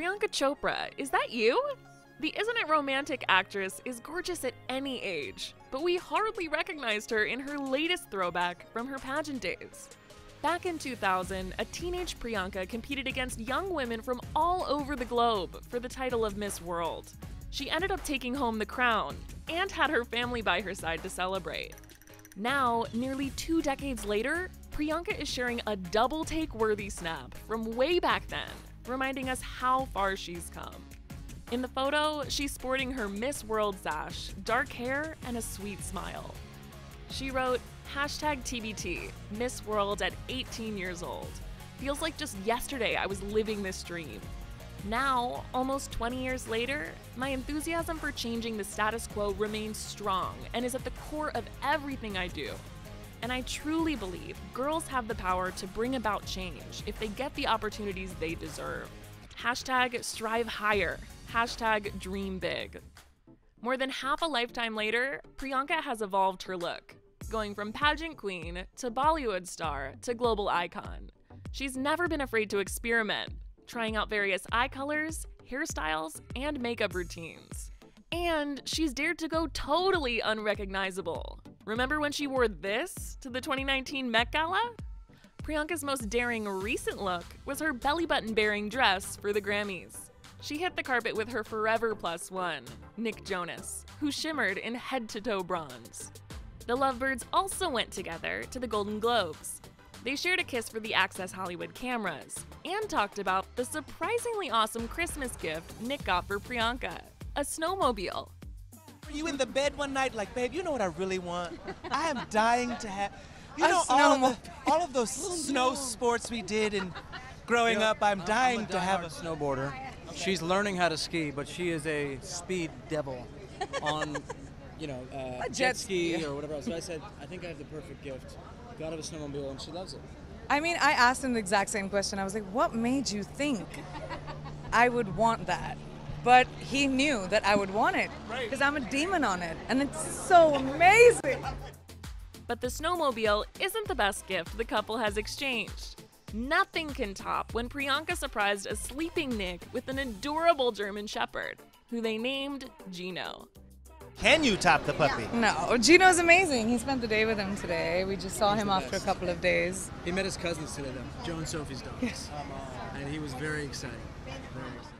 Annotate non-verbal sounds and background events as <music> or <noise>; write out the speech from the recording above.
Priyanka Chopra, is that you? The Isn't It Romantic actress is gorgeous at any age, but we hardly recognized her in her latest throwback from her pageant days. Back in 2000, a teenage Priyanka competed against young women from all over the globe for the title of Miss World. She ended up taking home the crown and had her family by her side to celebrate. Now, nearly two decades later, Priyanka is sharing a double take worthy snap from way back then, reminding us how far she's come. In the photo, she's sporting her Miss World sash, dark hair, and a sweet smile. She wrote, hashtag TBT, Miss World at 18 years old. Feels like just yesterday I was living this dream. Now, almost 20 years later, my enthusiasm for changing the status quo remains strong and is at the core of everything I do. And I truly believe girls have the power to bring about change if they get the opportunities they deserve. Hashtag strive higher. Hashtag dream big. More than half a lifetime later, Priyanka has evolved her look, going from pageant queen to Bollywood star to global icon. She's never been afraid to experiment, trying out various eye colors, hairstyles, and makeup routines. And she's dared to go totally unrecognizable. Remember when she wore this to the 2019 Met Gala? Priyanka's most daring recent look was her belly button bearing dress for the Grammys. She hit the carpet with her forever plus one, Nick Jonas, who shimmered in head to toe bronze. The Lovebirds also went together to the Golden Globes. They shared a kiss for the Access Hollywood cameras and talked about the surprisingly awesome Christmas gift Nick got for Priyanka a snowmobile. Were you in the bed one night like, babe, you know what I really want? I am dying to have. You know, all of, the, all of those snow sports we did and growing up, I'm dying to have a. snowboarder. She's learning how to ski, but she is a speed devil on, you know, uh, <laughs> A jet, jet ski ski. or whatever else. So I said, I think I have the perfect gift. Got her a snowmobile, and she loves it. I mean, I asked him the exact same question. I was like, what made you think I would want that? But he knew that I would want it because I'm a demon on it. And it's so amazing. But the snowmobile isn't the best gift the couple has exchanged. Nothing can top when Priyanka surprised a sleeping Nick with an adorable German Shepherd, who they named Gino. Can you top the puppy? No, Gino's amazing. He spent the day with him today. We just saw him the after a couple of days. He met his cousins today, though, Joe and Sophie's dogs, um, and he was very excited. Very excited.